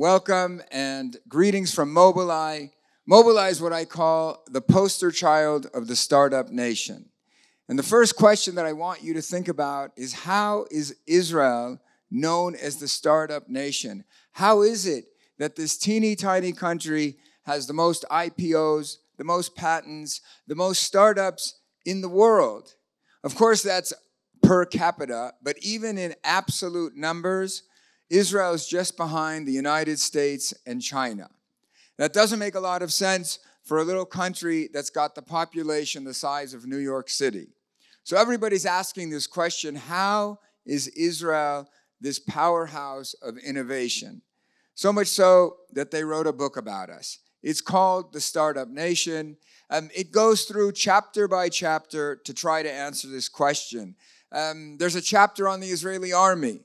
welcome and greetings from Mobileye. Mobileye is what I call the poster child of the startup nation. And the first question that I want you to think about is how is Israel known as the startup nation? How is it that this teeny tiny country has the most IPOs, the most patents, the most startups in the world? Of course, that's per capita, but even in absolute numbers, Israel is just behind the United States and China. That doesn't make a lot of sense for a little country that's got the population the size of New York City. So everybody's asking this question how is Israel this powerhouse of innovation? So much so that they wrote a book about us. It's called The Startup Nation. Um, it goes through chapter by chapter to try to answer this question. Um, there's a chapter on the Israeli army.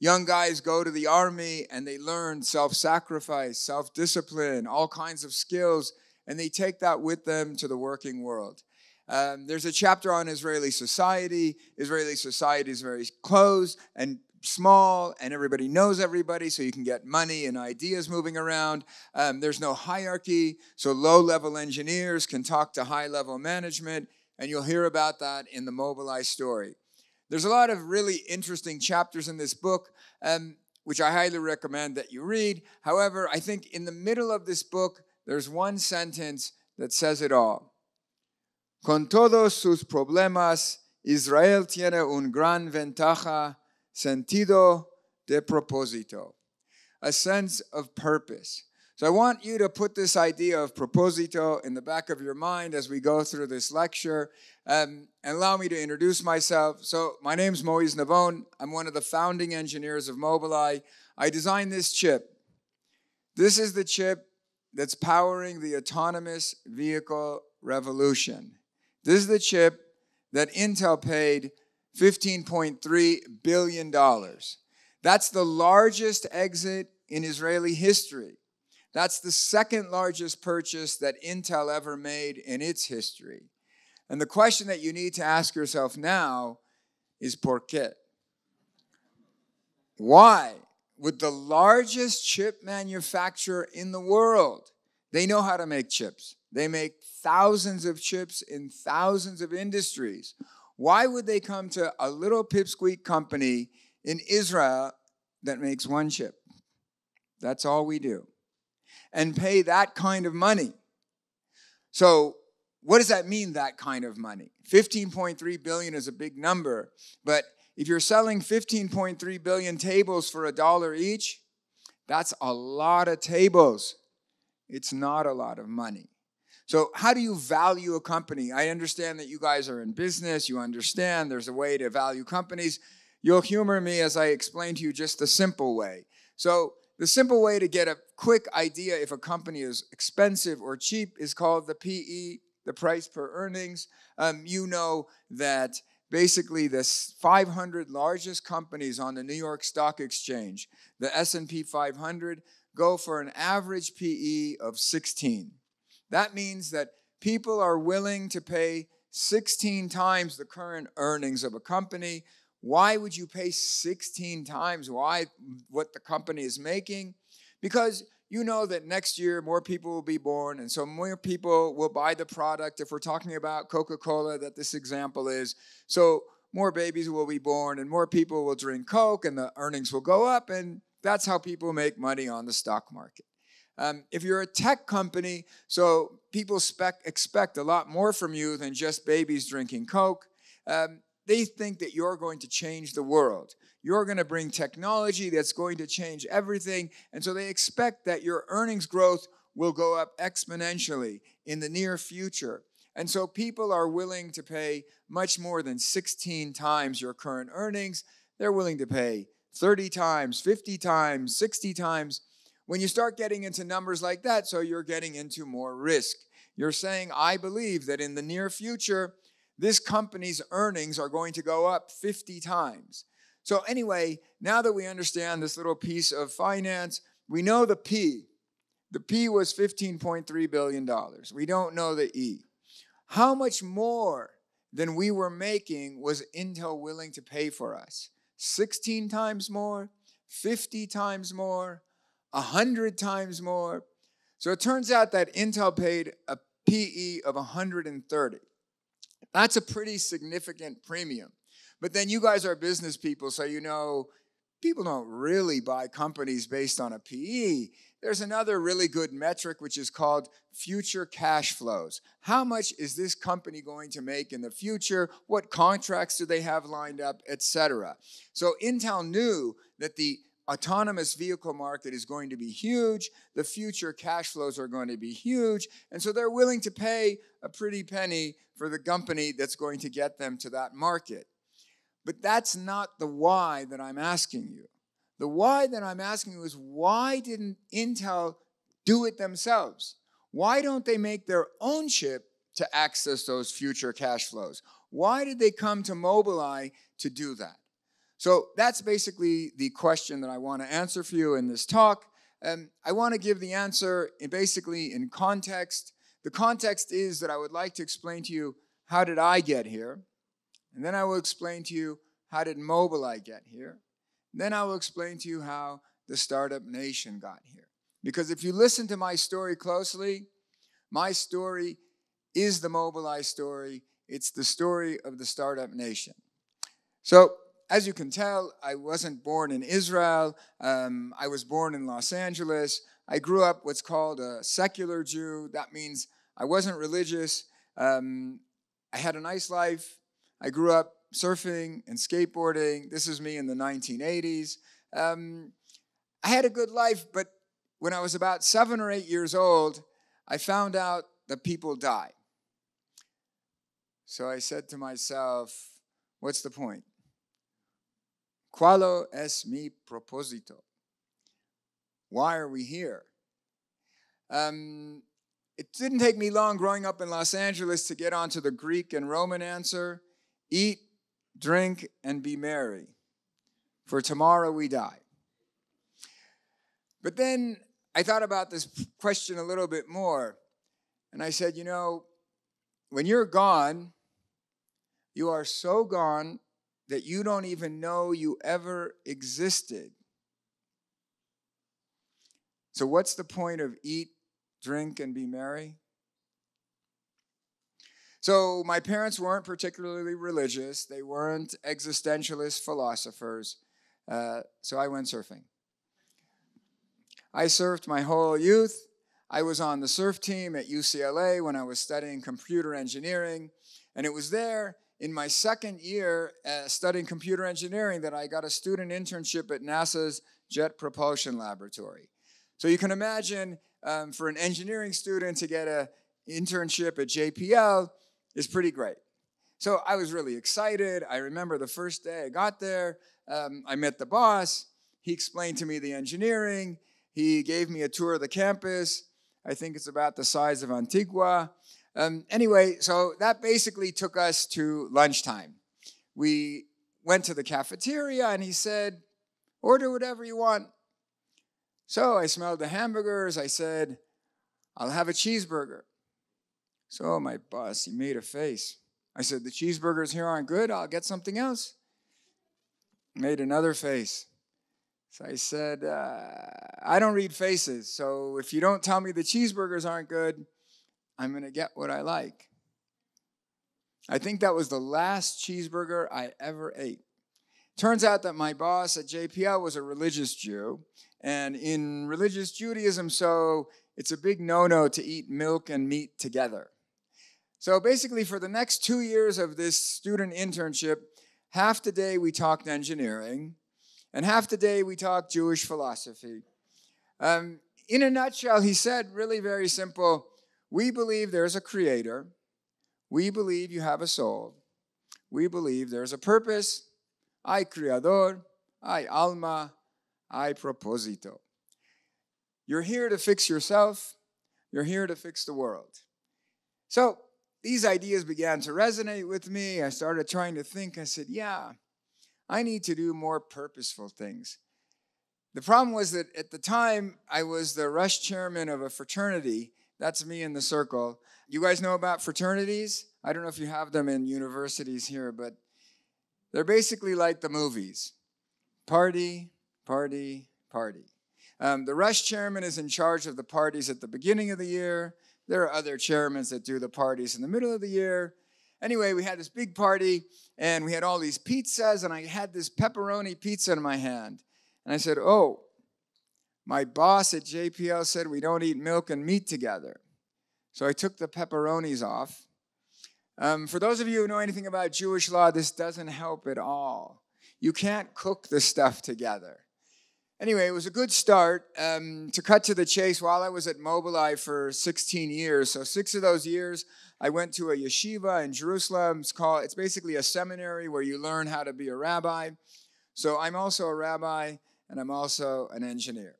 Young guys go to the army and they learn self sacrifice, self discipline, all kinds of skills, and they take that with them to the working world. Um, there's a chapter on Israeli society. Israeli society is very closed and small, and everybody knows everybody, so you can get money and ideas moving around. Um, there's no hierarchy, so low level engineers can talk to high level management, and you'll hear about that in the Mobileye story. There's a lot of really interesting chapters in this book, um, which I highly recommend that you read. However, I think in the middle of this book, there's one sentence that says it all. Con todos sus problemas, Israel tiene un gran ventaja, sentido de propósito, a sense of purpose. So I want you to put this idea of proposito in the back of your mind as we go through this lecture. Um, and allow me to introduce myself. So my name is Mois Navon. I'm one of the founding engineers of Mobileye. I designed this chip. This is the chip that's powering the autonomous vehicle revolution. This is the chip that Intel paid $15.3 billion. That's the largest exit in Israeli history. That's the second largest purchase that Intel ever made in its history. And the question that you need to ask yourself now is por qué? Why would the largest chip manufacturer in the world, they know how to make chips. They make thousands of chips in thousands of industries. Why would they come to a little pipsqueak company in Israel that makes one chip? That's all we do. And pay that kind of money. So, what does that mean, that kind of money? 15.3 billion is a big number, but if you're selling 15.3 billion tables for a dollar each, that's a lot of tables. It's not a lot of money. So, how do you value a company? I understand that you guys are in business, you understand there's a way to value companies. You'll humor me as I explain to you just the simple way. So, the simple way to get a quick idea if a company is expensive or cheap is called the PE, the price per earnings. Um, you know that basically the 500 largest companies on the New York Stock Exchange, the S&P 500, go for an average PE of 16. That means that people are willing to pay 16 times the current earnings of a company. Why would you pay 16 times why what the company is making? Because you know that next year more people will be born, and so more people will buy the product. If we're talking about Coca Cola, that this example is, so more babies will be born, and more people will drink Coke, and the earnings will go up, and that's how people make money on the stock market. Um, if you're a tech company, so people spec, expect a lot more from you than just babies drinking Coke. Um, they think that you're going to change the world. You're going to bring technology that's going to change everything. And so they expect that your earnings growth will go up exponentially in the near future. And so people are willing to pay much more than 16 times your current earnings. They're willing to pay 30 times, 50 times, 60 times. When you start getting into numbers like that, so you're getting into more risk. You're saying, I believe that in the near future, this company's earnings are going to go up 50 times. So, anyway, now that we understand this little piece of finance, we know the P. The P was $15.3 billion. We don't know the E. How much more than we were making was Intel willing to pay for us? 16 times more? 50 times more? a hundred times more. So it turns out that Intel paid a PE of 130. That's a pretty significant premium. But then you guys are business people, so you know people don't really buy companies based on a PE. There's another really good metric which is called future cash flows. How much is this company going to make in the future? What contracts do they have lined up, etc. So Intel knew that the autonomous vehicle market is going to be huge, the future cash flows are going to be huge, and so they're willing to pay a pretty penny for the company that's going to get them to that market. But that's not the why that I'm asking you. The why that I'm asking you is why didn't Intel do it themselves? Why don't they make their own chip to access those future cash flows? Why did they come to Mobileye to do that? So that's basically the question that I want to answer for you in this talk. Um, I want to give the answer in basically in context. The context is that I would like to explain to you how did I get here, and then I will explain to you how did Mobileye get here. And then I will explain to you how the startup nation got here. Because if you listen to my story closely, my story is the Mobileye story. It's the story of the startup nation. So as you can tell, I wasn't born in Israel. Um, I was born in Los Angeles. I grew up what's called a secular Jew. That means I wasn't religious. Um, I had a nice life. I grew up surfing and skateboarding. This is me in the 1980s. Um, I had a good life, but when I was about seven or eight years old, I found out that people die. So I said to myself, what's the point? ¿Cuál es mi propósito? Why are we here? Um, it didn't take me long growing up in Los Angeles to get onto the Greek and Roman answer eat, drink, and be merry, for tomorrow we die. But then I thought about this question a little bit more, and I said, you know, when you're gone, you are so gone that you don't even know you ever existed. So, what's the point of eat, drink, and be merry? So, my parents weren't particularly religious, they weren't existentialist philosophers. Uh, so, I went surfing. I surfed my whole youth. I was on the surf team at UCLA when I was studying computer engineering, and it was there in my second year uh, studying computer engineering that I got a student internship at NASA's Jet Propulsion Laboratory. So you can imagine um, for an engineering student to get an internship at JPL is pretty great. So I was really excited. I remember the first day I got there, um, I met the boss. He explained to me the engineering. He gave me a tour of the campus. I think it's about the size of Antigua. Um, anyway, so that basically took us to lunchtime. We went to the cafeteria and he said, Order whatever you want. So I smelled the hamburgers. I said, I'll have a cheeseburger. So my boss, he made a face. I said, The cheeseburgers here aren't good. I'll get something else. Made another face. So I said, uh, I don't read faces. So if you don't tell me the cheeseburgers aren't good, I'm going to get what I like. I think that was the last cheeseburger I ever ate. Turns out that my boss at JPL was a religious Jew, and in religious Judaism, so it's a big no no to eat milk and meat together. So basically, for the next two years of this student internship, half the day we talked engineering, and half the day we talked Jewish philosophy. Um, in a nutshell, he said, really very simple we believe there's a creator. We believe you have a soul. We believe there's a purpose. Hay creador, hay alma, hay propósito. You're here to fix yourself. You're here to fix the world. So these ideas began to resonate with me. I started trying to think. I said, yeah, I need to do more purposeful things. The problem was that at the time, I was the rush chairman of a fraternity that's me in the circle. You guys know about fraternities? I don't know if you have them in universities here, but they're basically like the movies party, party, party. Um, the Rush chairman is in charge of the parties at the beginning of the year. There are other chairmen that do the parties in the middle of the year. Anyway, we had this big party and we had all these pizzas, and I had this pepperoni pizza in my hand. And I said, Oh, my boss at JPL said we don't eat milk and meat together. So I took the pepperonis off. Um, for those of you who know anything about Jewish law, this doesn't help at all. You can't cook the stuff together. Anyway, it was a good start. Um, to cut to the chase, while I was at Mobileye for 16 years, so six of those years, I went to a yeshiva in Jerusalem. It's called. It's basically a seminary where you learn how to be a rabbi. So I'm also a rabbi, and I'm also an engineer.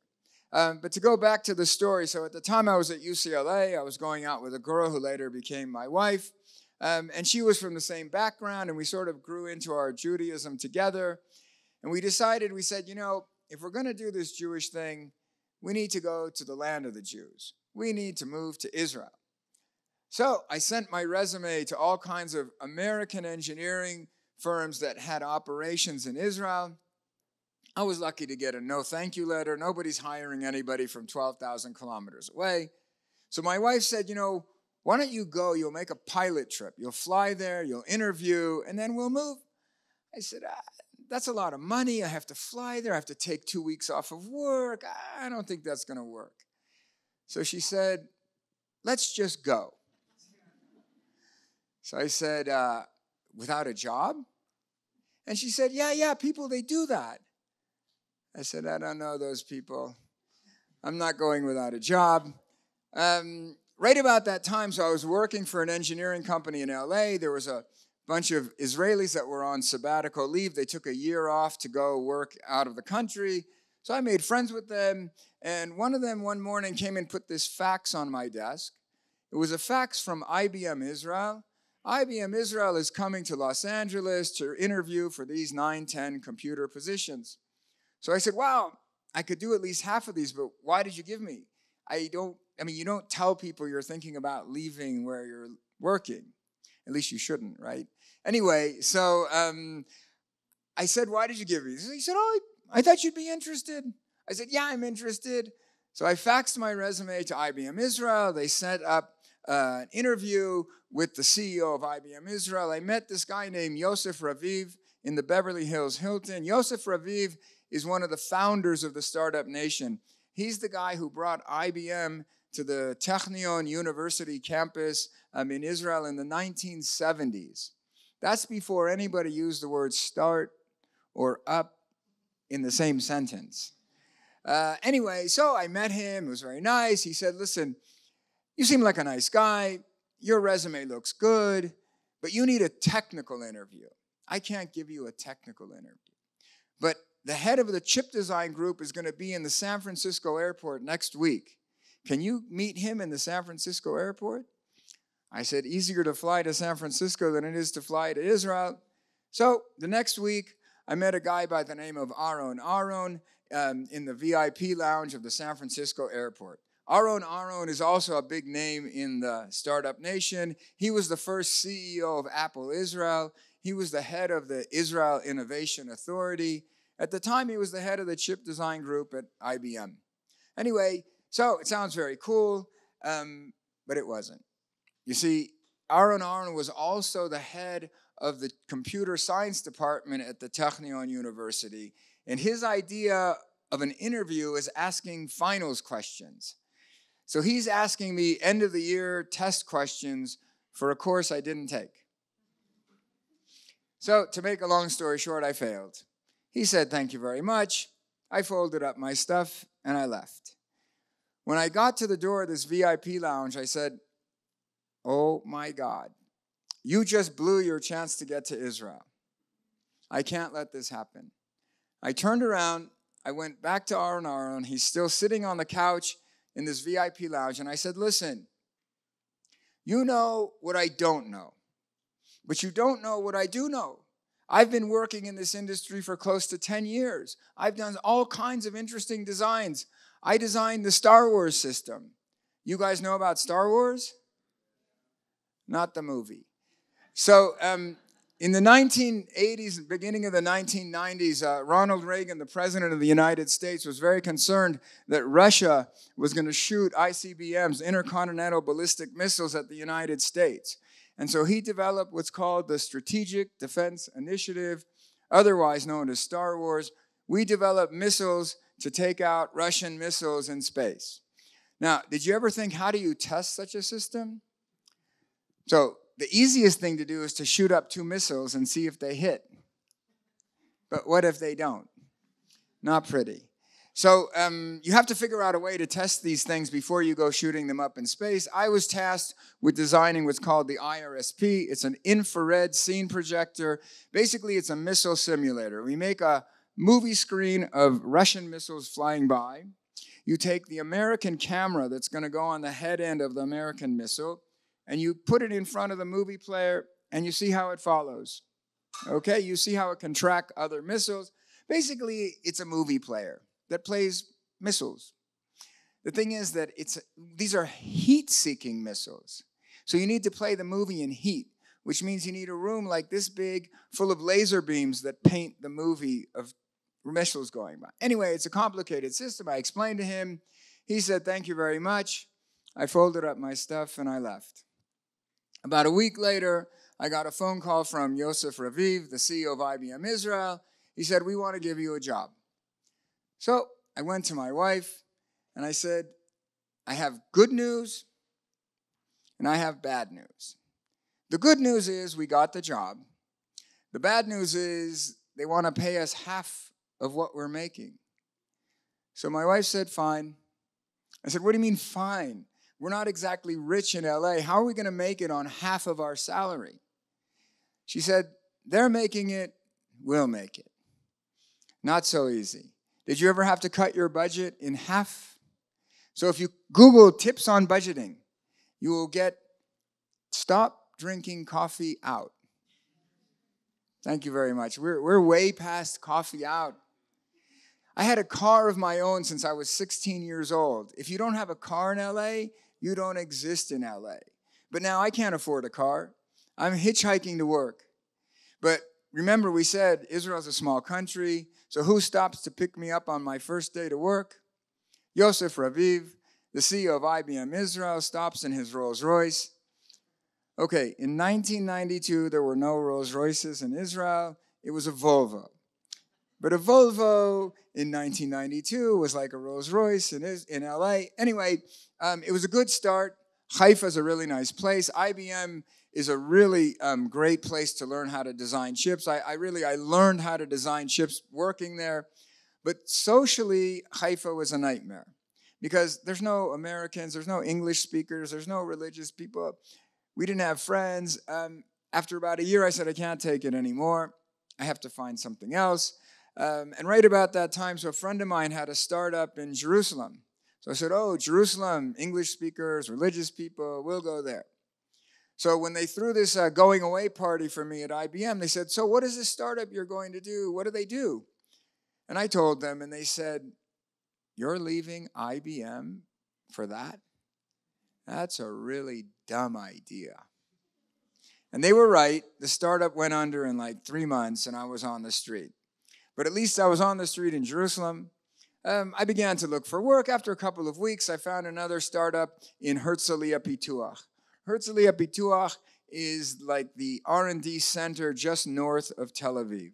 Um, but to go back to the story, so at the time I was at UCLA, I was going out with a girl who later became my wife. Um, and she was from the same background, and we sort of grew into our Judaism together. And we decided, we said, you know, if we're going to do this Jewish thing, we need to go to the land of the Jews. We need to move to Israel. So I sent my resume to all kinds of American engineering firms that had operations in Israel. I was lucky to get a no thank you letter. Nobody's hiring anybody from 12,000 kilometers away. So my wife said, you know, why don't you go? You'll make a pilot trip. You'll fly there, you'll interview, and then we'll move. I said, ah, that's a lot of money. I have to fly there. I have to take two weeks off of work. I don't think that's going to work. So she said, let's just go. So I said, uh, without a job? And she said, yeah, yeah, people, they do that. I said, I don't know those people. I'm not going without a job. Um, right about that time, so I was working for an engineering company in LA. There was a bunch of Israelis that were on sabbatical leave. They took a year off to go work out of the country. So I made friends with them. And one of them one morning came and put this fax on my desk. It was a fax from IBM Israel. IBM Israel is coming to Los Angeles to interview for these 9, 10 computer positions. So I said, Wow, I could do at least half of these, but why did you give me? I don't, I mean, you don't tell people you're thinking about leaving where you're working. At least you shouldn't, right? Anyway, so um, I said, Why did you give me? this? He said, Oh, I thought you'd be interested. I said, Yeah, I'm interested. So I faxed my resume to IBM Israel. They set up uh, an interview with the CEO of IBM Israel. I met this guy named Yosef Raviv in the Beverly Hills Hilton. Yosef Raviv is one of the founders of the Startup Nation. He's the guy who brought IBM to the Technion University campus um, in Israel in the 1970s. That's before anybody used the word start or up in the same sentence. Uh, anyway, so I met him. It was very nice. He said, Listen, you seem like a nice guy. Your resume looks good, but you need a technical interview. I can't give you a technical interview. But the head of the chip design group is going to be in the San Francisco airport next week. Can you meet him in the San Francisco airport? I said, easier to fly to San Francisco than it is to fly to Israel. So the next week, I met a guy by the name of Aharon Aharon um, in the VIP lounge of the San Francisco airport. Aharon Aharon is also a big name in the startup nation. He was the first CEO of Apple Israel. He was the head of the Israel Innovation Authority. At the time, he was the head of the chip design group at IBM. Anyway, so it sounds very cool, um, but it wasn't. You see, Aharon Aharon was also the head of the computer science department at the Technion University, and his idea of an interview is asking finals questions. So he's asking me end of the year test questions for a course I didn't take. So, to make a long story short, I failed. He said, Thank you very much. I folded up my stuff and I left. When I got to the door of this VIP lounge, I said, Oh my God, you just blew your chance to get to Israel. I can't let this happen. I turned around, I went back to Aharon Aharon. He's still sitting on the couch in this VIP lounge, and I said, Listen, you know what I don't know, but you don't know what I do know. I've been working in this industry for close to 10 years. I've done all kinds of interesting designs. I designed the Star Wars system. You guys know about Star Wars? not the movie. So um, in the 1980s, beginning of the 1990s, uh, Ronald Reagan, the president of the United States, was very concerned that Russia was going to shoot ICBMs, intercontinental ballistic missiles, at the United States. And so he developed what's called the Strategic Defense Initiative, otherwise known as Star Wars. We developed missiles to take out Russian missiles in space. Now, did you ever think, how do you test such a system? So, the easiest thing to do is to shoot up two missiles and see if they hit. But what if they don't? Not pretty. So um, you have to figure out a way to test these things before you go shooting them up in space. I was tasked with designing what's called the IRSP. It's an infrared scene projector. Basically, it's a missile simulator. We make a movie screen of Russian missiles flying by. You take the American camera that's going to go on the head end of the American missile and you put it in front of the movie player and you see how it follows. Okay, you see how it can track other missiles. Basically, it's a movie player that plays missiles. The thing is that it's these are heat-seeking missiles. So you need to play the movie in heat, which means you need a room like this big full of laser beams that paint the movie of missiles going by. Anyway, it's a complicated system. I explained to him. He said, "Thank you very much." I folded up my stuff and I left. About a week later, I got a phone call from Yosef Raviv, the CEO of IBM Israel. He said, We want to give you a job. So I went to my wife and I said, I have good news and I have bad news. The good news is we got the job. The bad news is they want to pay us half of what we're making. So my wife said, Fine. I said, What do you mean, fine? We're not exactly rich in LA. How are we going to make it on half of our salary? She said, They're making it, we'll make it. Not so easy. Did you ever have to cut your budget in half? So if you Google tips on budgeting, you will get stop drinking coffee out. Thank you very much. We're, we're way past coffee out. I had a car of my own since I was 16 years old. If you don't have a car in LA, you don't exist in LA. But now I can't afford a car. I'm hitchhiking to work. But remember, we said Israel's a small country. So who stops to pick me up on my first day to work? Yosef Raviv, the CEO of IBM Israel, stops in his Rolls Royce. Okay, in 1992, there were no Rolls Royces in Israel. It was a Volvo. But a Volvo in 1992 was like a Rolls Royce in, in LA. Anyway, um, it was a good start. Haifa is a really nice place. IBM is a really um, great place to learn how to design chips. I, I, really I learned how to design chips working there, but socially Haifa was a nightmare because there's no Americans, there's no English speakers, there's no religious people. We didn't have friends. Um, after about a year, I said I can't take it anymore. I have to find something else. Um, and right about that time, so a friend of mine had a startup in Jerusalem. So I said, Oh, Jerusalem, English speakers, religious people, we'll go there. So when they threw this uh, going away party for me at IBM, they said, So what is this startup you're going to do? What do they do? And I told them, and they said, You're leaving IBM for that? That's a really dumb idea. And they were right. The startup went under in like three months, and I was on the street. But at least I was on the street in Jerusalem. Um, I began to look for work. After a couple of weeks, I found another startup in Herzliya Pituach. Herzliya Pituach is like the R&D center just north of Tel Aviv.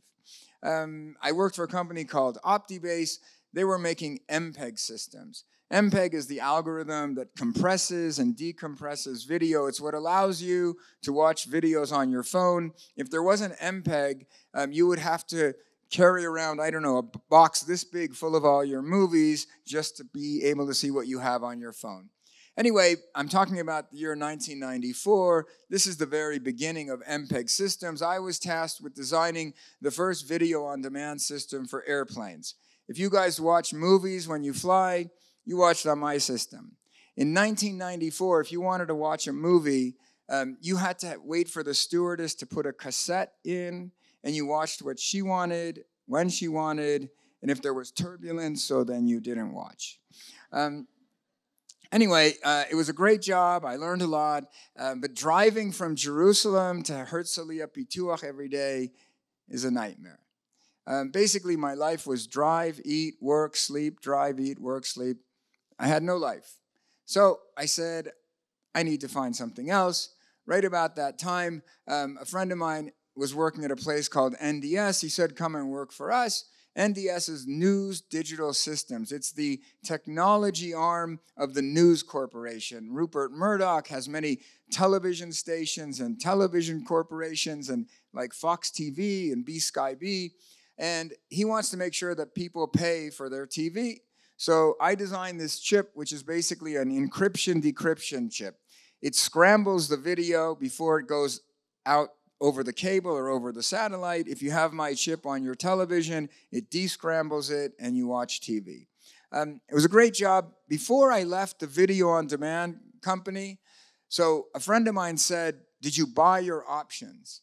Um, I worked for a company called OptiBase. They were making MPEG systems. MPEG is the algorithm that compresses and decompresses video. It's what allows you to watch videos on your phone. If there wasn't MPEG, um, you would have to carry around, I don't know, a box this big full of all your movies just to be able to see what you have on your phone. Anyway, I'm talking about the year 1994. This is the very beginning of MPEG systems. I was tasked with designing the first video on demand system for airplanes. If you guys watch movies when you fly, you watch it on my system. In 1994, if you wanted to watch a movie, um, you had to wait for the stewardess to put a cassette in and you watched what she wanted, when she wanted, and if there was turbulence, so then you didn't watch. Um, anyway, uh, it was a great job. I learned a lot. Uh, but driving from Jerusalem to Herzliya Pituach every day is a nightmare. Um, basically, my life was drive, eat, work, sleep, drive, eat, work, sleep. I had no life. So I said, I need to find something else. Right about that time, um, a friend of mine was working at a place called NDS. He said, Come and work for us. NDS is News Digital Systems. It's the technology arm of the News Corporation. Rupert Murdoch has many television stations and television corporations, and like Fox TV and BSkyB. And he wants to make sure that people pay for their TV. So I designed this chip, which is basically an encryption decryption chip. It scrambles the video before it goes out over the cable or over the satellite. If you have my chip on your television, it descrambles it and you watch TV. Um, it was a great job. Before I left the video on demand company, so a friend of mine said, Did you buy your options?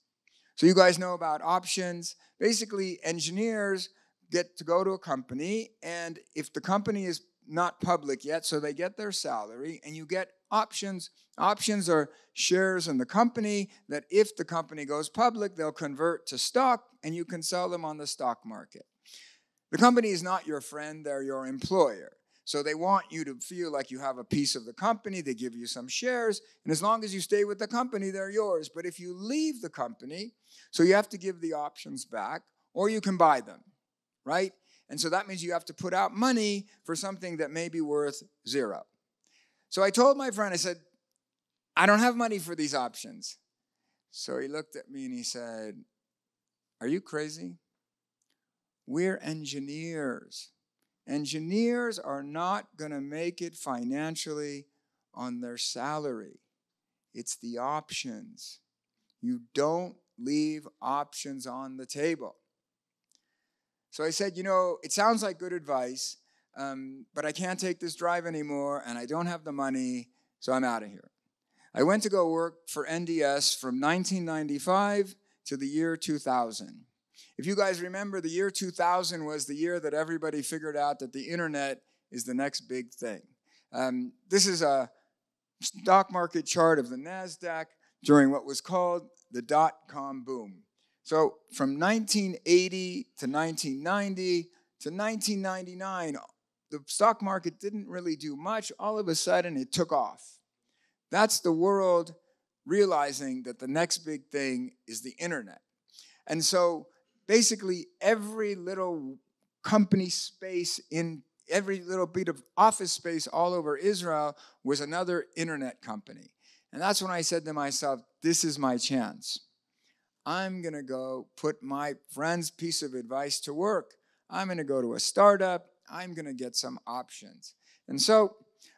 So you guys know about options. Basically, engineers get to go to a company, and if the company is not public yet, so they get their salary, and you get options. Options are shares in the company that if the company goes public, they'll convert to stock and you can sell them on the stock market. The company is not your friend, they're your employer. So they want you to feel like you have a piece of the company, they give you some shares, and as long as you stay with the company, they're yours. But if you leave the company, so you have to give the options back, or you can buy them, right? And so that means you have to put out money for something that may be worth zero. So I told my friend, I said, I don't have money for these options. So he looked at me and he said, Are you crazy? We're engineers. Engineers are not going to make it financially on their salary, it's the options. You don't leave options on the table. So I said, You know, it sounds like good advice, um, but I can't take this drive anymore and I don't have the money, so I'm out of here. I went to go work for NDS from 1995 to the year 2000. If you guys remember, the year 2000 was the year that everybody figured out that the internet is the next big thing. Um, this is a stock market chart of the NASDAQ during what was called the dot com boom. So from 1980 to 1990 to 1999, the stock market didn't really do much. All of a sudden, it took off. That's the world realizing that the next big thing is the internet. And so basically, every little company space in every little bit of office space all over Israel was another internet company. And that's when I said to myself, this is my chance. I'm going to go put my friend's piece of advice to work. I'm going to go to a startup. I'm going to get some options. And so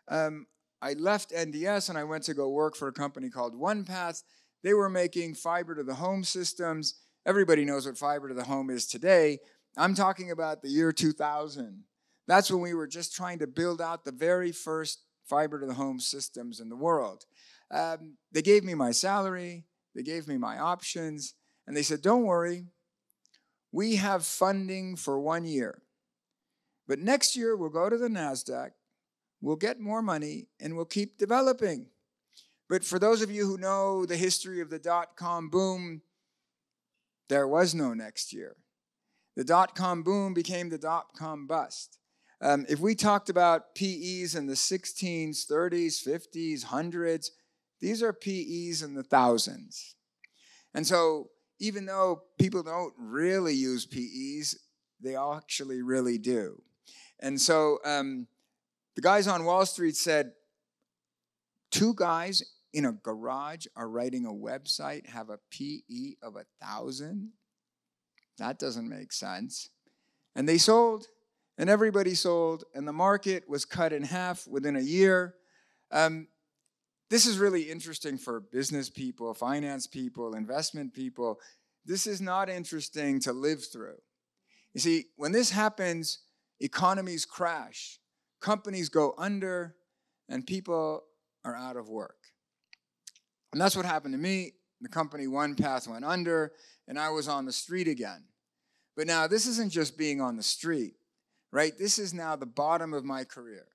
um, I left NDS and I went to go work for a company called OnePath. They were making fiber to the home systems. Everybody knows what fiber to the home is today. I'm talking about the year 2000. That's when we were just trying to build out the very first fiber to the home systems in the world. Um, they gave me my salary, they gave me my options, and they said, Don't worry, we have funding for one year. But next year, we'll go to the NASDAQ, we'll get more money, and we'll keep developing. But for those of you who know the history of the dot com boom, there was no next year. The dot com boom became the dot com bust. Um, if we talked about PEs in the 16s, 30s, 50s, hundreds, these are PEs in the thousands. And so, even though people don't really use PEs, they actually really do. And so um, the guys on Wall Street said, two guys in a garage are writing a website have a PE of a thousand? That doesn't make sense. And they sold, and everybody sold, and the market was cut in half within a year. Um, this is really interesting for business people, finance people, investment people. This is not interesting to live through. You see, when this happens, economies crash, companies go under, and people are out of work. And that's what happened to me. The company OnePath went under, and I was on the street again. But now, this isn't just being on the street, right? This is now the bottom of my career.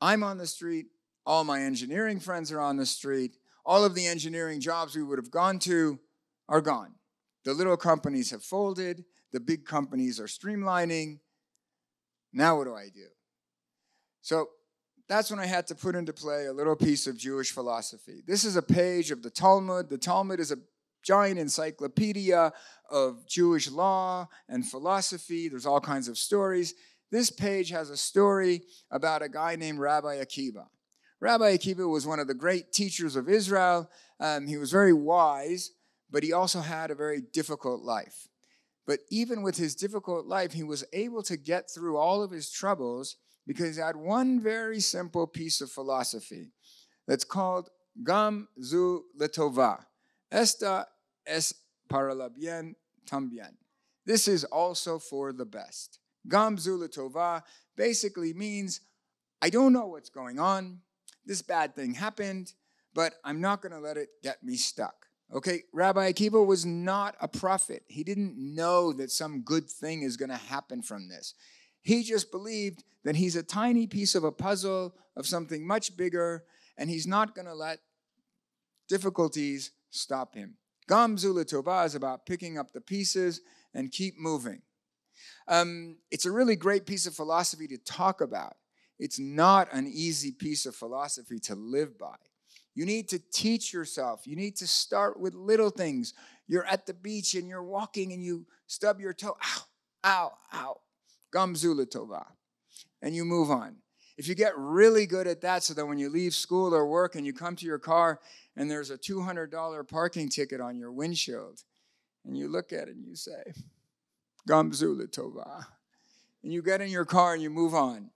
I'm on the street, All my engineering friends are on the street. All of the engineering jobs we would have gone to are gone. The little companies have folded, the big companies are streamlining. Now, what do I do? So that's when I had to put into play a little piece of Jewish philosophy. This is a page of the Talmud. The Talmud is a giant encyclopedia of Jewish law and philosophy. There's all kinds of stories. This page has a story about a guy named Rabbi Akiva. Rabbi Akiva was one of the great teachers of Israel. Um, he was very wise, but he also had a very difficult life. But even with his difficult life, he was able to get through all of his troubles because he had one very simple piece of philosophy that's called Gam Zu Letova. Esta es para la bien también. This is also for the best. Gam Zu Letova basically means I don't know what's going on. This bad thing happened, but I'm not going to let it get me stuck. Okay, Rabbi Akiva was not a prophet. He didn't know that some good thing is going to happen from this. He just believed that he's a tiny piece of a puzzle of something much bigger, and he's not going to let difficulties stop him. Gam Tova is about picking up the pieces and keep moving. Um, it's a really great piece of philosophy to talk about. It's not an easy piece of philosophy to live by. You need to teach yourself. You need to start with little things. You're at the beach and you're walking and you stub your toe. Ow, ow, ow. Gamzula tova. And you move on. If you get really good at that, so that when you leave school or work and you come to your car and there's a $200 parking ticket on your windshield, and you look at it and you say, Gamzula tova. And you get in your car and you move on.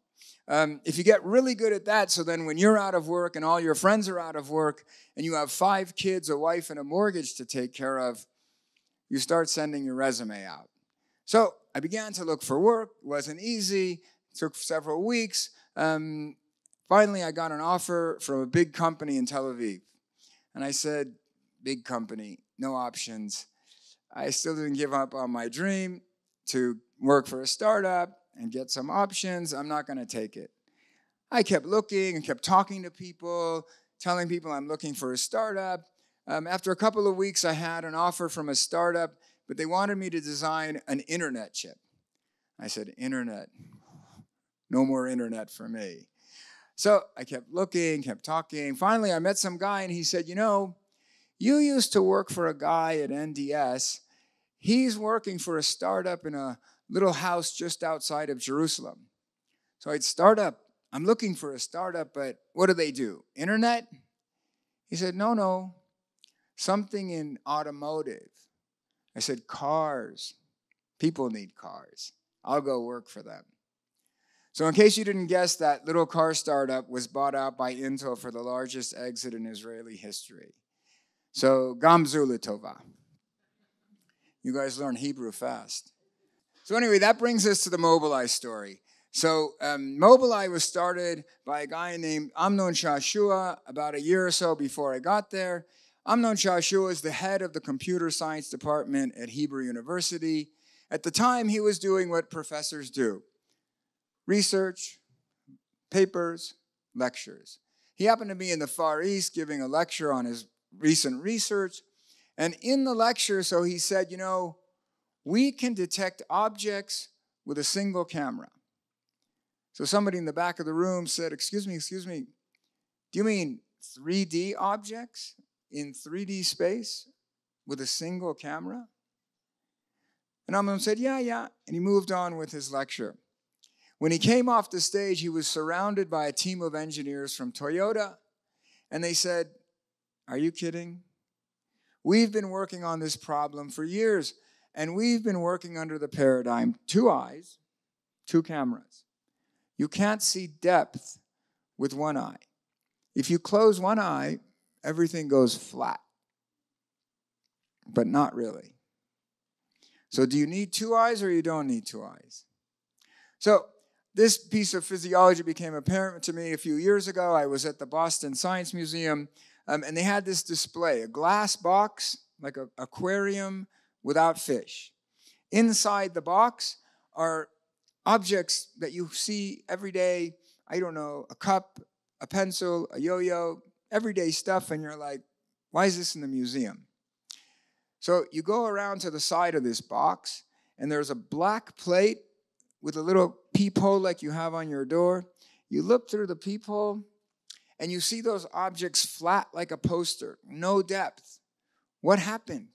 Um, if you get really good at that, so then when you're out of work and all your friends are out of work and you have five kids, a wife, and a mortgage to take care of, you start sending your resume out. So I began to look for work. It wasn't easy. It took several weeks. Um, finally, I got an offer from a big company in Tel Aviv. And I said, big company, no options. I still didn't give up on my dream to work for a startup and get some options. I'm not going to take it. I kept looking and kept talking to people, telling people I'm looking for a startup. Um, after a couple of weeks, I had an offer from a startup, but they wanted me to design an internet chip. I said, Internet, no more internet for me. So I kept looking, kept talking. Finally, I met some guy and he said, You know, you used to work for a guy at NDS. He's working for a startup in a little house just outside of Jerusalem. So I'd start up. I'm looking for a startup, but what do they do? Internet? He said, No, no, something in automotive. I said, Cars. People need cars. I'll go work for them. So, in case you didn't guess, that little car startup was bought out by Intel for the largest exit in Israeli history. So, Gamzu Litova. You guys learn Hebrew fast. So, anyway, that brings us to the Mobileye story. So, um, Mobileye was started by a guy named Amnon Shashua about a year or so before I got there. Amnon Shashua is the head of the computer science department at Hebrew University. At the time, he was doing what professors do research, papers, lectures. He happened to be in the Far East giving a lecture on his recent research. And in the lecture, so he said, you know, we can detect objects with a single camera. So somebody in the back of the room said, Excuse me, excuse me, do you mean 3D objects in 3D space with a single camera? And Amnon said, Yeah, yeah. And he moved on with his lecture. When he came off the stage, he was surrounded by a team of engineers from Toyota. And they said, Are you kidding? We've been working on this problem for years. And we've been working under the paradigm two eyes, two cameras. You can't see depth with one eye. If you close one eye, everything goes flat, but not really. So, do you need two eyes or you don't need two eyes? So, this piece of physiology became apparent to me a few years ago. I was at the Boston Science Museum, um, and they had this display a glass box, like an aquarium without fish. Inside the box are objects that you see every day. I don't know, a cup, a pencil, a yo yo, everyday stuff, and you're like, why is this in the museum? So you go around to the side of this box, and there's a black plate with a little peephole like you have on your door. You look through the peephole, and you see those objects flat like a poster, no depth. What happened?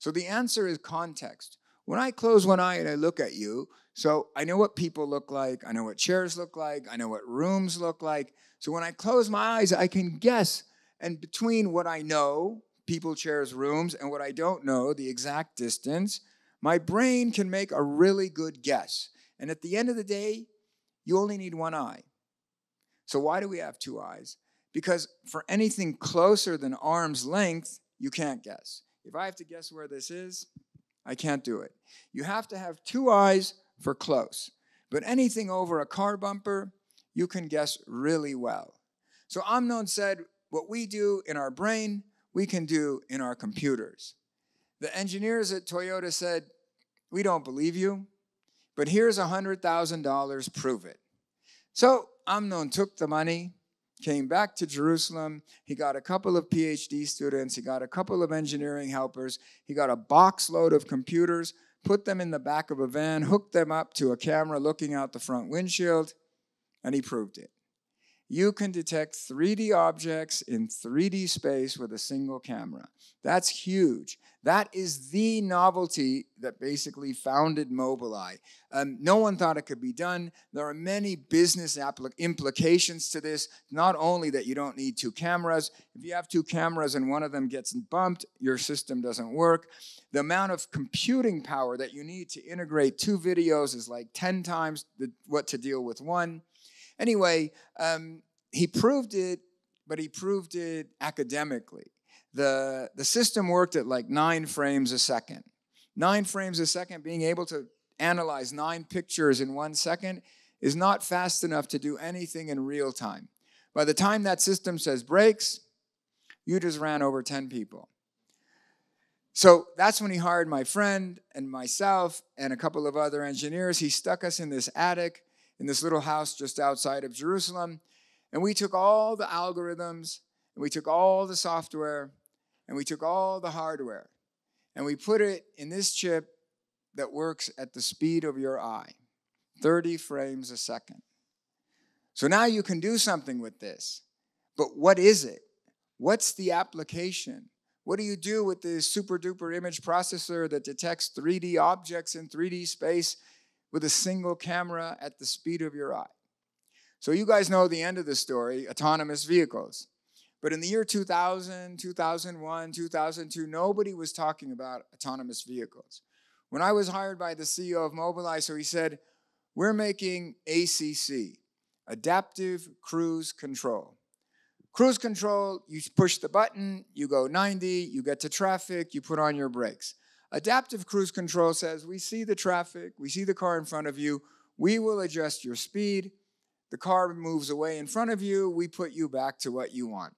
So the answer is context. When I close one eye and I look at you, so I know what people look like, I know what chairs look like, I know what rooms look like. So when I close my eyes, I can guess. And between what I know, people, chairs, rooms, and what I don't know, the exact distance, my brain can make a really good guess. And at the end of the day, you only need one eye. So why do we have two eyes? Because for anything closer than arm's length, you can't guess. If I have to guess where this is, I can't do it. You have to have two eyes for close. But anything over a car bumper, you can guess really well. So Amnon said, what we do in our brain, we can do in our computers. The engineers at Toyota said, we don't believe you, but here's $100,000, prove it. So Amnon took the money, came back to Jerusalem. He got a couple of PhD students, he got a couple of engineering helpers, he got a box load of computers, put them in the back of a van, hooked them up to a camera looking out the front windshield, and he proved it. You can detect 3D objects in 3D space with a single camera. That's huge. That is the novelty that basically founded Mobileye. Um, no one thought it could be done. There are many business implications to this. Not only that you don't need two cameras, if you have two cameras and one of them gets bumped, your system doesn't work. The amount of computing power that you need to integrate two videos is like 10 times the, what to deal with one. Anyway, um, he proved it, but he proved it academically the, the system worked at like nine frames a second. Nine frames a second, being able to analyze nine pictures in one second is not fast enough to do anything in real time. By the time that system says brakes, you just ran over 10 people. So that's when he hired my friend and myself and a couple of other engineers. He stuck us in this attic in this little house just outside of Jerusalem. And we took all the algorithms and we took all the software and we took all the hardware and we put it in this chip that works at the speed of your eye 30 frames a second. So now you can do something with this. But what is it? What's the application? What do you do with this super duper image processor that detects 3D objects in 3D space with a single camera at the speed of your eye? So, you guys know the end of the story autonomous vehicles. But in the year 2000, 2001, 2002, nobody was talking about autonomous vehicles. When I was hired by the CEO of Mobileye, so he said, We're making ACC, Adaptive Cruise Control. Cruise control, you push the button, you go 90, you get to traffic, you put on your brakes. Adaptive cruise control says, We see the traffic, we see the car in front of you, we will adjust your speed. The car moves away in front of you, we put you back to what you want.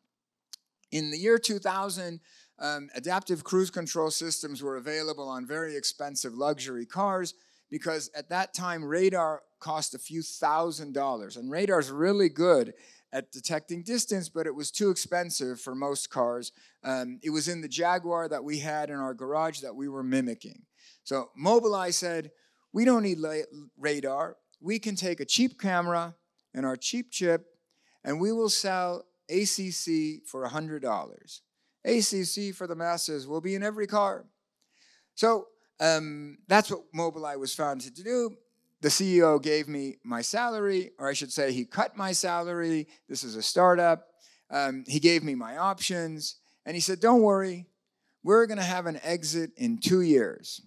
In the year 2000, um, adaptive cruise control systems were available on very expensive luxury cars because at that time radar cost a few thousand dollars. And radar's really good at detecting distance, but it was too expensive for most cars. Um, it was in the Jaguar that we had in our garage that we were mimicking. So Mobileye said, we don't need la- radar. We can take a cheap camera and our cheap chip, and we will sell ACC for $100. ACC for the masses will be in every car. So um, that's what Mobileye was founded to do. The CEO gave me my salary, or I should say, he cut my salary. This is a startup. Um, he gave me my options, and he said, Don't worry, we're going to have an exit in two years.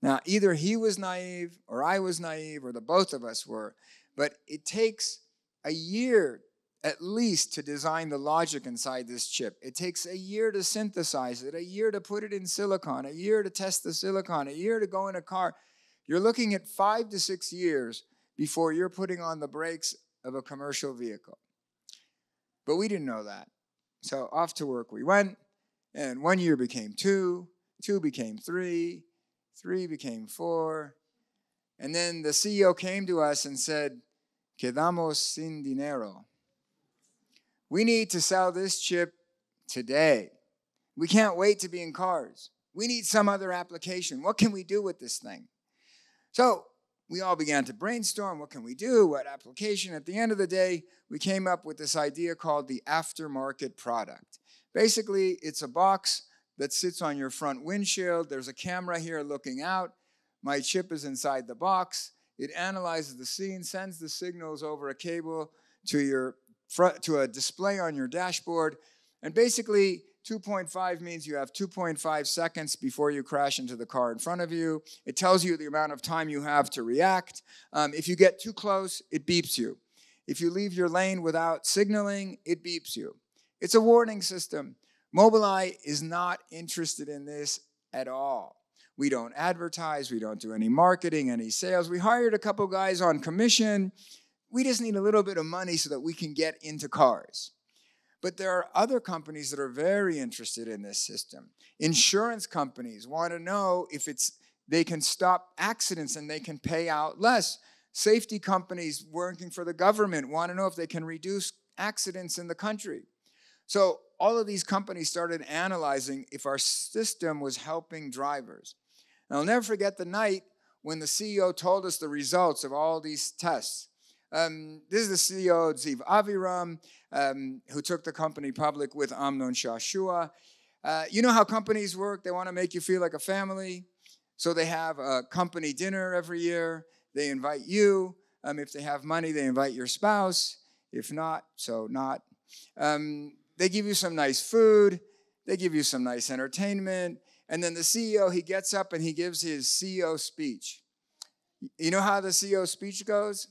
Now, either he was naive, or I was naive, or the both of us were, but it takes a year at least to design the logic inside this chip. It takes a year to synthesize it, a year to put it in silicon, a year to test the silicon, a year to go in a car. You're looking at five to six years before you're putting on the brakes of a commercial vehicle. But we didn't know that. So off to work we went, and one year became two, two became three, three became four. And then the CEO came to us and said, Quedamos sin dinero We need to sell this chip today. We can't wait to be in cars. We need some other application. What can we do with this thing? So we all began to brainstorm what can we do, what application. At the end of the day, we came up with this idea called the aftermarket product. Basically, it's a box that sits on your front windshield. There's a camera here looking out. My chip is inside the box. It analyzes the scene, sends the signals over a cable to your front, to a display on your dashboard, and basically 2.5 means you have 2.5 seconds before you crash into the car in front of you. It tells you the amount of time you have to react. Um, if you get too close, it beeps you. If you leave your lane without signaling, it beeps you. It's a warning system. Mobileye is not interested in this at all. We don't advertise, we don't do any marketing, any sales. We hired a couple guys on commission. We just need a little bit of money so that we can get into cars. But there are other companies that are very interested in this system. Insurance companies want to know if it's they can stop accidents and they can pay out less. Safety companies working for the government want to know if they can reduce accidents in the country. So all of these companies started analyzing if our system was helping drivers. And I'll never forget the night when the CEO told us the results of all these tests. Um, this is the CEO, Ziv Aviram, um, who took the company public with Amnon Shashua. Uh, you know how companies work? They want to make you feel like a family. So they have a company dinner every year. They invite you. Um, if they have money, they invite your spouse. If not, so not. Um, they give you some nice food. They give you some nice entertainment. And then the CEO, he gets up and he gives his CEO speech. You know how the CEO speech goes?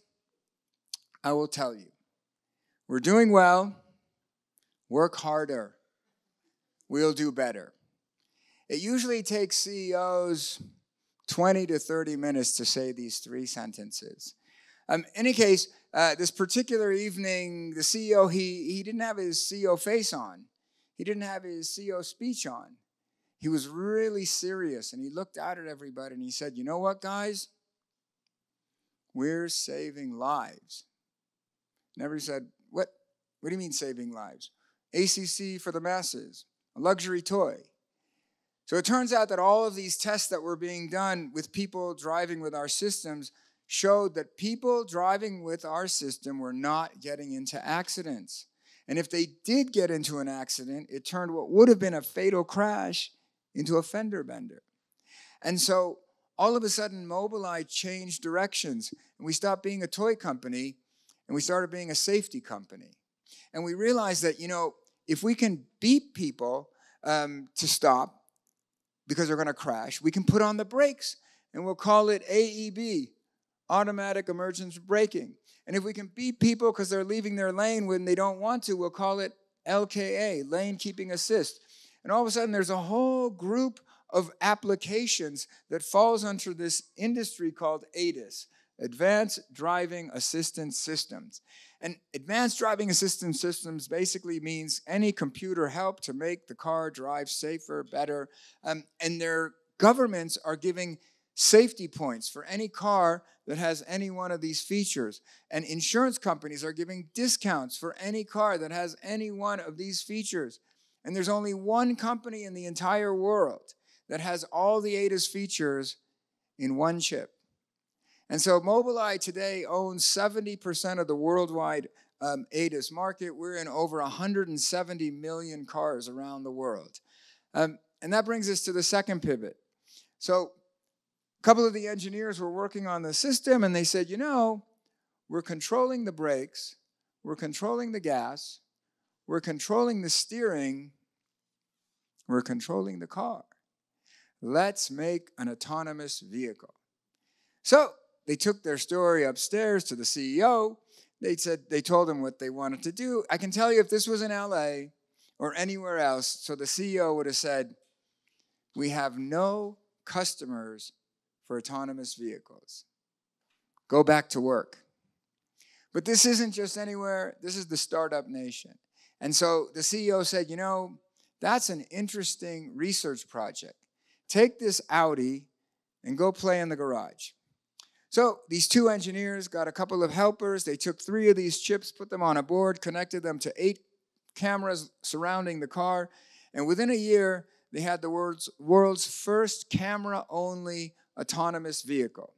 I will tell you. We're doing well. Work harder. We'll do better. It usually takes CEOs 20 to 30 minutes to say these three sentences. Um, in any case, uh, this particular evening, the CEO, he, he didn't have his CEO face on. He didn't have his CEO speech on. He was really serious and he looked out at everybody and he said, You know what, guys? We're saving lives. Never said, What? What do you mean saving lives? ACC for the masses, a luxury toy. So it turns out that all of these tests that were being done with people driving with our systems showed that people driving with our system were not getting into accidents. And if they did get into an accident, it turned what would have been a fatal crash into a fender bender. And so all of a sudden, Mobileye changed directions, and we stopped being a toy company and we started being a safety company. And we realized that, you know, if we can beat people um, to stop because they're going to crash, we can put on the brakes and we'll call it AEB, automatic emergency braking. And if we can beat people because they're leaving their lane when they don't want to, we'll call it LKA, lane keeping assist. And all of a sudden, there's a whole group of applications that falls under this industry called ADAS, Advanced Driving Assistance Systems. And advanced driving assistance systems basically means any computer help to make the car drive safer, better. Um, and their governments are giving safety points for any car that has any one of these features. And insurance companies are giving discounts for any car that has any one of these features. And there's only one company in the entire world that has all the ADAS features in one chip. And so Mobileye today owns 70% of the worldwide um, market. We're in over 170 million cars around the world. Um, and that brings us to the second pivot. So a couple of the engineers were working on the system and they said, you know, we're controlling the brakes, we're controlling the gas, we're controlling the steering, we're controlling the car. Let's make an autonomous vehicle. So they took their story upstairs to the CEO. They said they told him what they wanted to do. I can tell you if this was in LA or anywhere else, so the CEO would have said, "We have no customers for autonomous vehicles. Go back to work." But this isn't just anywhere, this is the startup nation. And so the CEO said, "You know, that's an interesting research project. Take this Audi and go play in the garage. So these two engineers got a couple of helpers. They took three of these chips, put them on a board, connected them to eight cameras surrounding the car. And within a year, they had the world's, world's first camera only autonomous vehicle.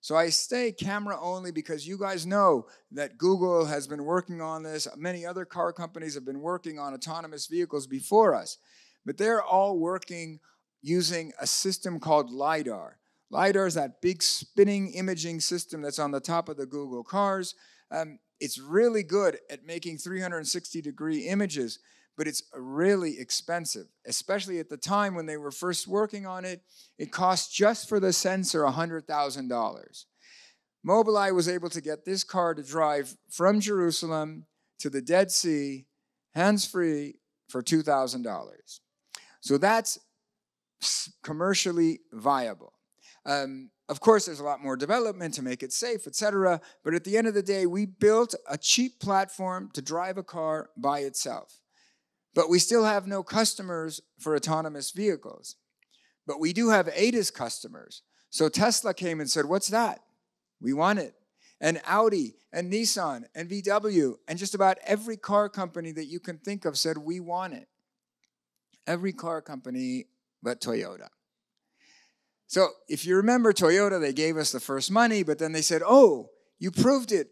So I say camera only because you guys know that Google has been working on this. Many other car companies have been working on autonomous vehicles before us, but they're all working using a system called LiDAR. LiDAR is that big spinning imaging system that's on the top of the Google cars. Um, it's really good at making 360 degree images, but it's really expensive, especially at the time when they were first working on it. It cost just for the sensor $100,000. Mobileye was able to get this car to drive from Jerusalem to the Dead Sea hands free for $2,000. So that's commercially viable. Um, of course, there's a lot more development to make it safe, etc. But at the end of the day, we built a cheap platform to drive a car by itself. But we still have no customers for autonomous vehicles. But we do have ADAS customers. So Tesla came and said, What's that? We want it. And Audi and Nissan and VW and just about every car company that you can think of said, We want it. Every car company but Toyota. So if you remember Toyota, they gave us the first money, but then they said, Oh, you proved it.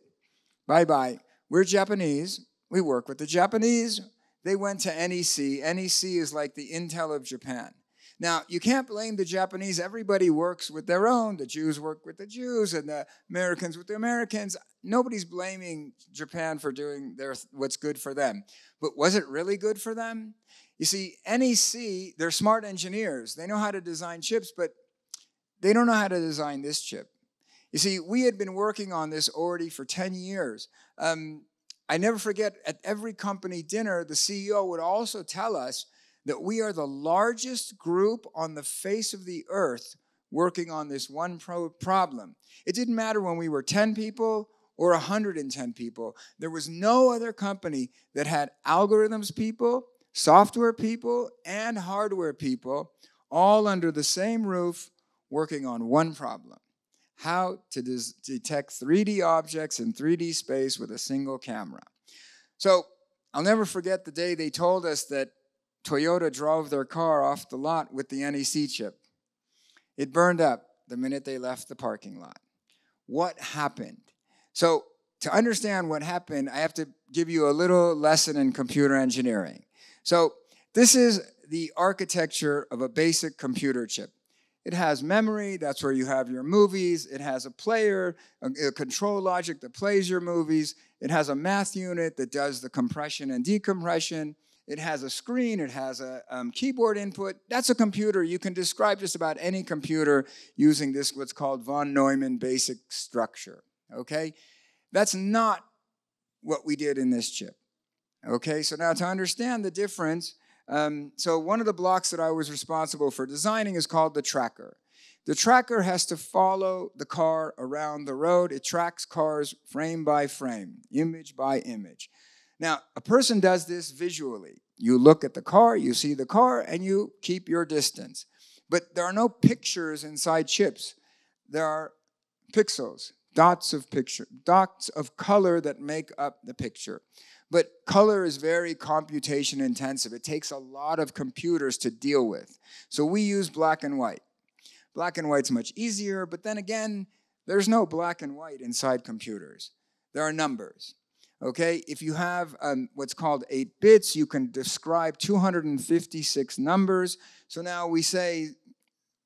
Bye bye. We're Japanese. We work with the Japanese. They went to NEC. NEC is like the Intel of Japan. Now, you can't blame the Japanese. Everybody works with their own. The Jews work with the Jews and the Americans with the Americans. Nobody's blaming Japan for doing their, what's good for them. But was it really good for them? You see, NEC, they're smart engineers. They know how to design chips, but they don't know how to design this chip. You see, we had been working on this already for 10 years. Um, I never forget at every company dinner, the CEO would also tell us that we are the largest group on the face of the earth working on this one pro- problem. It didn't matter when we were 10 people or 110 people. There was no other company that had algorithms people, software people, and hardware people all under the same roof working on one problem how to des- detect 3D objects in 3D space with a single camera. So I'll never forget the day they told us that Toyota drove their car off the lot with the NEC chip. It burned up the minute they left the parking lot. What happened? So, to understand what happened, I have to give you a little lesson in computer engineering. So, this is the architecture of a basic computer chip. It has memory, that's where you have your movies. It has a player, a, a, control logic that plays your movies. It has a math unit that does the compression and decompression. It has a screen, it has a um, keyboard input. That's a computer. You can describe just about any computer using this, what's called von Neumann basic structure. Okay? That's not what we did in this chip. Okay, so now to understand the difference, um, so one of the blocks that I was responsible for designing is called the tracker. The tracker has to follow the car around the road. It tracks cars frame by frame, image by image. Now, a person does this visually. You look at the car, you see the car, and you keep your distance. But there are no pictures inside chips. There are pixels, dots of picture, dots of color that make up the picture. But color is very computation intensive. It takes a lot of computers to deal with. So we use black and white. Black and white's much easier, but then again, there's no black and white inside computers. There are numbers. Okay, if you have um, what's called eight bits, you can describe 256 numbers. So now we say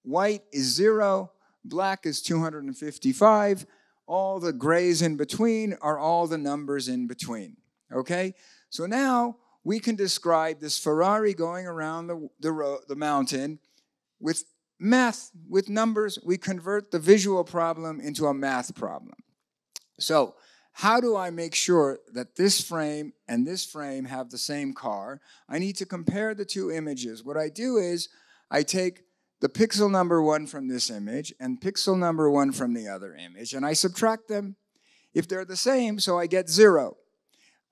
white is zero, black is 255, all the grays in between are all the numbers in between. Okay? So now we can describe this Ferrari going around the, the, the mountain with math, with numbers. We convert the visual problem into a math problem. So, how do I make sure that this frame and this frame have the same car? I need to compare the two images. What I do is I take the pixel number one from this image and pixel number one from the other image, and I subtract them. If they're the same, so I get zero.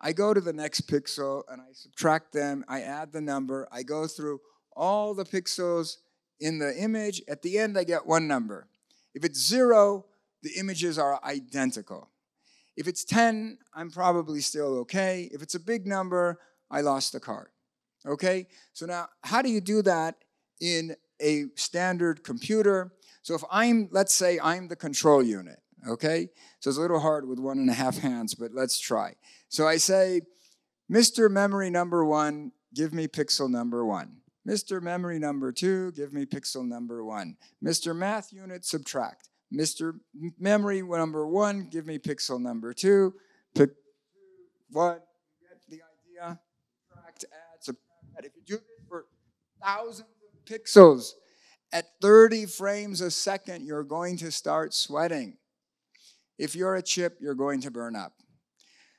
I go to the next pixel and I subtract them, I add the number, I go through all the pixels in the image. At the end, I get one number. If it's zero, the images are identical. If it's 10, I'm probably still okay. If it's a big number, I lost the car. Okay? So now, how do you do that in a standard computer? So if I'm, let's say I'm the control unit, okay? So it's a little hard with one and a half hands, but let's try. So I say, Mr. Memory number one, give me pixel number one. Mr. Memory number two, give me pixel number one. Mr. Math unit, subtract. Mr. Memory number one, give me pixel number two. Pick one, get the idea. Subtract, add, subtract. If you do this for thousands of pixels at 30 frames a second, you're going to start sweating. If you're a chip, you're going to burn up.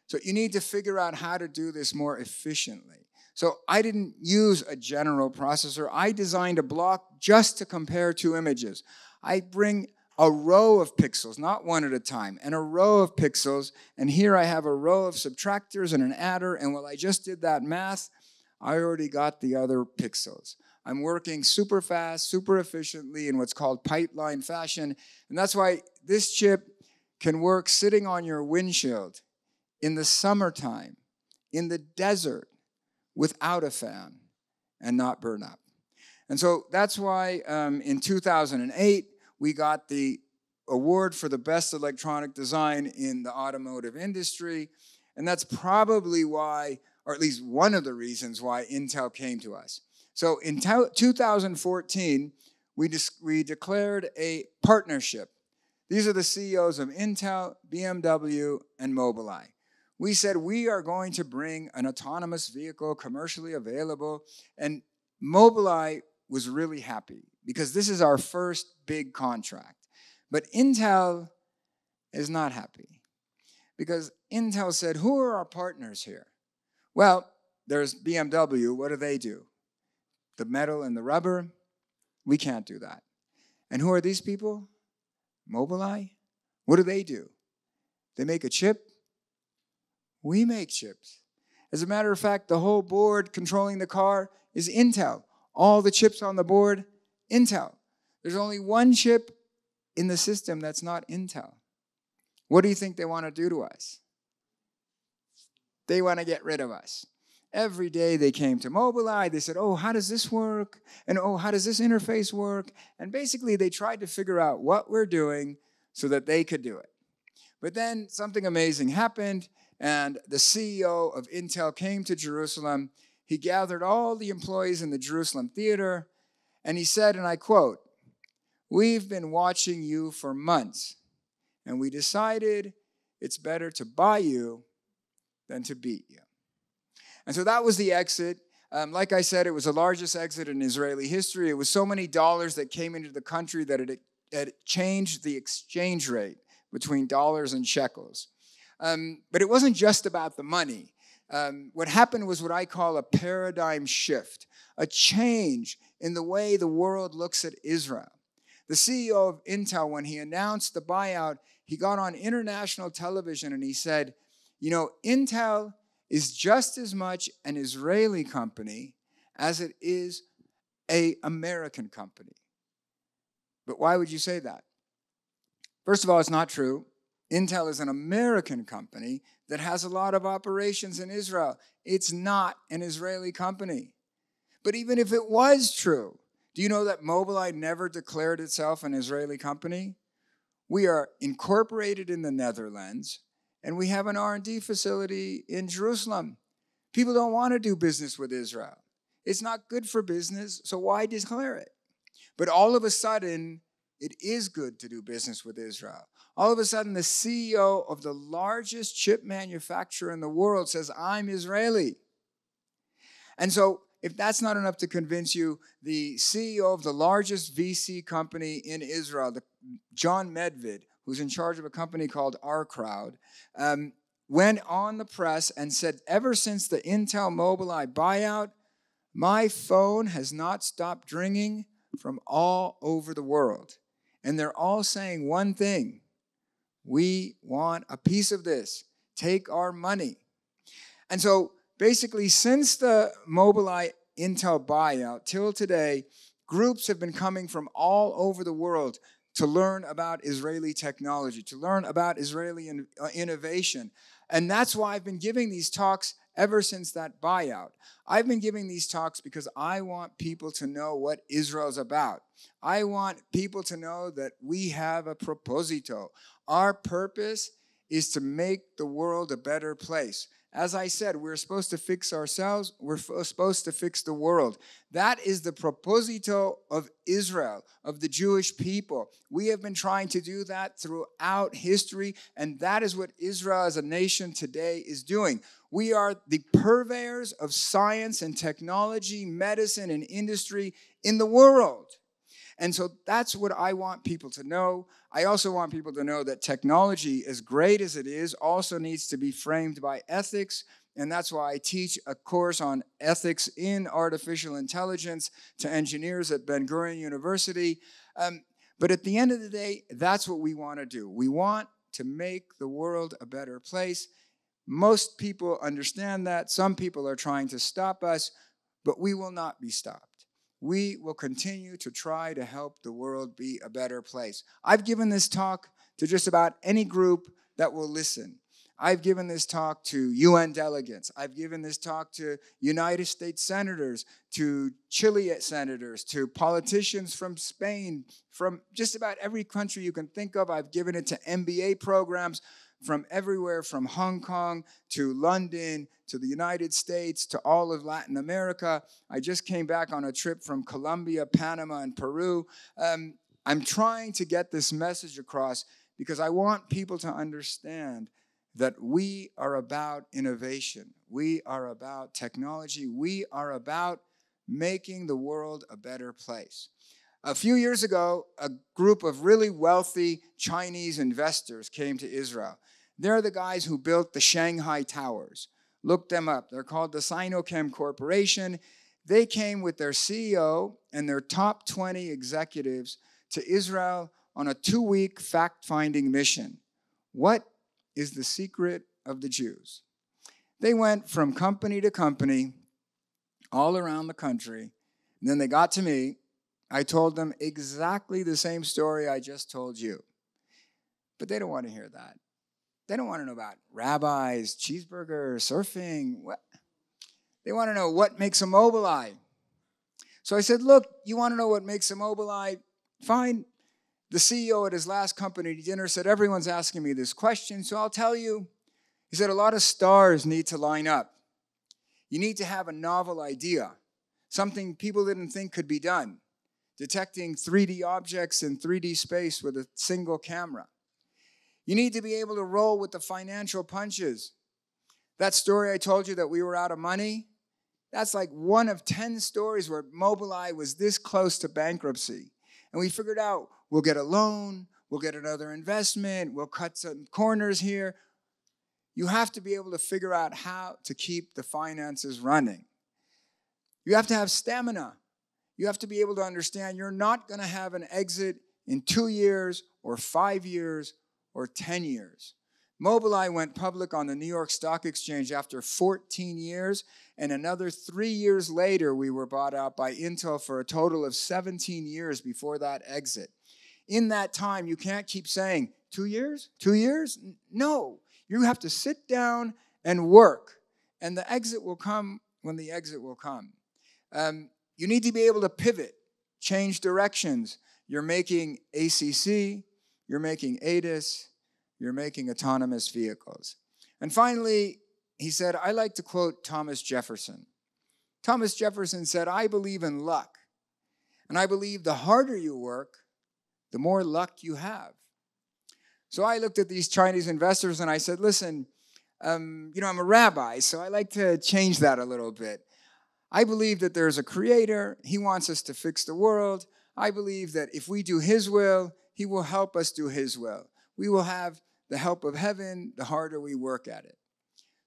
So you need to figure out how to do this more efficiently. So I didn't use a general processor. I designed a block just to compare two images. I bring a row of pixels, not one at a time, and a row of pixels. And here I have a row of subtractors and an adder. And while I just did that math, I already got the other pixels. I'm working super fast, super efficiently in what's called pipeline fashion. And that's why this chip can work sitting on your windshield in the summertime, in the desert, without a fan and not burn up. And so that's why um, in 2008, we got the award for the best electronic design in the automotive industry. And that's probably why, or at least one of the reasons why Intel came to us. So in 2014, we, we declared a partnership. These are the CEOs of Intel, BMW, and Mobileye we said we are going to bring an autonomous vehicle commercially available. And Mobileye was really happy because this is our first big contract. But Intel is not happy because Intel said, Who are our partners here? Well, there's BMW. What do they do? The metal and the rubber? We can't do that. And who are these people? Mobileye? What do they do? They make a chip we make chips. As a matter of fact, the whole board controlling the car is Intel. All the chips on the board, Intel. There's only one chip in the system that's not Intel. What do you think they want to do to us? They want to get rid of us. Every day they came to Mobileye, they said, Oh, how does this work? And oh, how does this interface work? And basically, they tried to figure out what we're doing so that they could do it. But then something amazing happened and the CEO of Intel came to Jerusalem. He gathered all the employees in the Jerusalem theater, and he said, and I quote, We've been watching you for months, and we decided it's better to buy you than to beat you. And so that was the exit. Um, like I said, it was the largest exit in Israeli history. It was so many dollars that came into the country that it, it changed the exchange rate between dollars and shekels. Um, but it wasn't just about the money. Um, what happened was what I call a paradigm shift, a change in the way the world looks at Israel. The CEO of Intel, when he announced the buyout, he got on international television and he said, You know, Intel is just as much an Israeli company as it is a American company. But why would you say that? First of all, it's not true. Intel is an American company that has a lot of operations in Israel. It's not an Israeli company. But even if it was true, do you know that Mobileye never declared itself an Israeli company? We are incorporated in the Netherlands and we have an R&D facility in Jerusalem. People don't want to do business with Israel. It's not good for business, so why declare it? But all of a sudden, it is good to do business with Israel. All of a sudden, the CEO of the largest chip manufacturer in the world says, I'm Israeli. And so, if that's not enough to convince you, the CEO of the largest VC company in Israel, the, John Medved, who's in charge of a company called OurCrowd, um, went on the press and said, Ever since the Intel Mobileye buyout, my phone has not stopped ringing from all over the world. And they're all saying one thing we want a piece of this. Take our money. And so basically, since the Mobileye Intel buyout till today, groups have been coming from all over the world to learn about Israeli technology, to learn about Israeli in, uh, innovation. And that's why I've been giving these talks ever since that buyout. I've been giving these talks because I want people to know what Israel's about. I want people to know that we have a proposito. Our purpose is to make the world a better place. As I said, we're supposed to fix ourselves, we're supposed to fix the world. That is the proposito of Israel, of the Jewish people. We have been trying to do that throughout history, and that is what Israel as a nation today is doing. We are the purveyors of science and technology, medicine and industry in the world. And so that's what I want people to know. I also want people to know that technology, as great as it is, also needs to be framed by ethics. And that's why I teach a course on ethics in artificial intelligence to engineers at Ben Gurion University. Um, but at the end of the day, that's what we want to do. We want to make the world a better place. Most people understand that. Some people are trying to stop us, but we will not be stopped we will continue to try to help the world be a better place. I've given this talk to just about any group that will listen. I've given this talk to UN delegates. I've given this talk to United States senators, to Chile senators, to politicians from Spain, from just about every country you can think of. I've given it to MBA programs from everywhere from Hong Kong to London to the United States to all of Latin America. I just came back on a trip from Colombia, Panama, and Peru. Um, I'm trying to get this message across because I want people to understand that we are about innovation, we are about technology, we are about making the world a better place. A few years ago, a group of really wealthy Chinese investors came to Israel. They're the guys who built the Shanghai Towers. Look them up. They're called the Sinochem Corporation. They came with their CEO and their top 20 executives to Israel on a two week fact finding mission. What is the secret of the Jews? They went from company to company all around the country. And then they got to me. I told them exactly the same story I just told you. But they don't want to hear that. They don't want to know about rabbis, cheeseburgers, surfing. What? They want to know what makes a Mobileye. So I said, Look, you want to know what makes a Mobileye? Fine. The CEO at his last company dinner said, Everyone's asking me this question, so I'll tell you. He said, A lot of stars need to line up. You need to have a novel idea, something people didn't think could be done, detecting 3D objects in 3D space with a single camera. You need to be able to roll with the financial punches. That story I told you that we were out of money, that's like one of 10 stories where Mobileye was this close to bankruptcy. And we figured out we'll get a loan, we'll get another investment, we'll cut some corners here. You have to be able to figure out how to keep the finances running. You have to have stamina. You have to be able to understand you're not going to have an exit in two years or five years or 10 years. Mobileye went public on the New York Stock Exchange after 14 years, and another three years later, we were bought out by Intel for a total of 17 years before that exit. In that time, you can't keep saying, two years? Two years? No. You have to sit down and work, and the exit will come when the exit will come. Um, you need to be able to pivot, change directions. You're making ACC, you're making ADAS, you're making autonomous vehicles. And finally, he said, I like to quote Thomas Jefferson. Thomas Jefferson said, I believe in luck. And I believe the harder you work, the more luck you have. So I looked at these Chinese investors and I said, listen, um, you know, I'm a rabbi, so I like to change that a little bit. I believe that there's a creator, he wants us to fix the world. I believe that if we do his will, he will help us do His will. We will have the help of heaven the harder we work at it.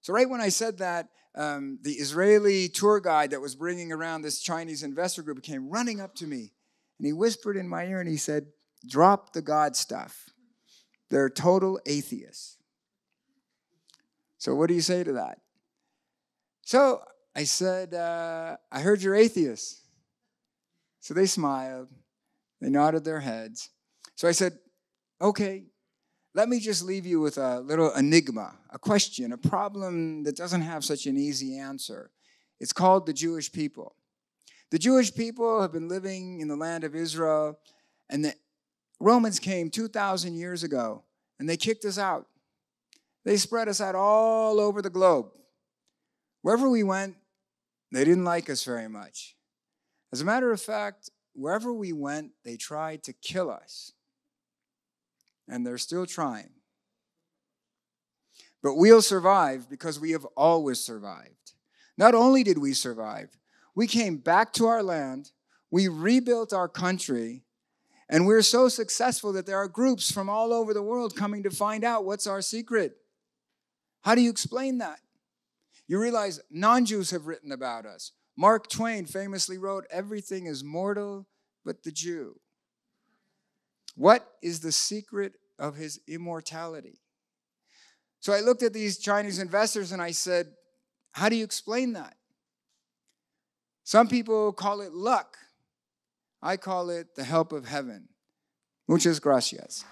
So, right when I said that, um, the Israeli tour guide that was bringing around this Chinese investor group came running up to me and he whispered in my ear and he said, Drop the God stuff. They're total atheists. So, what do you say to that? So, I said, uh, I heard you're atheists. So they smiled, they nodded their heads. So I said, okay, let me just leave you with a little enigma, a question, a problem that doesn't have such an easy answer. It's called the Jewish people. The Jewish people have been living in the land of Israel, and the Romans came 2,000 years ago and they kicked us out. They spread us out all over the globe. Wherever we went, they didn't like us very much. As a matter of fact, wherever we went, they tried to kill us. And they're still trying. But we'll survive because we have always survived. Not only did we survive, we came back to our land, we rebuilt our country, and we're so successful that there are groups from all over the world coming to find out what's our secret. How do you explain that? You realize non Jews have written about us. Mark Twain famously wrote, Everything is mortal but the Jew. What is the secret of his immortality? So I looked at these Chinese investors and I said, How do you explain that? Some people call it luck. I call it the help of heaven. Muchas gracias.